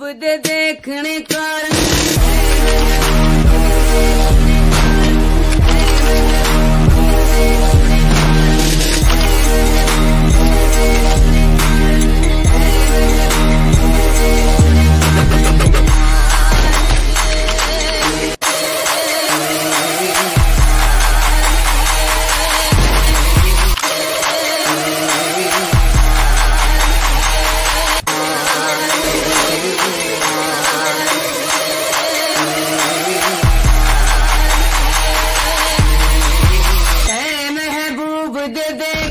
खूब दे देखने कारण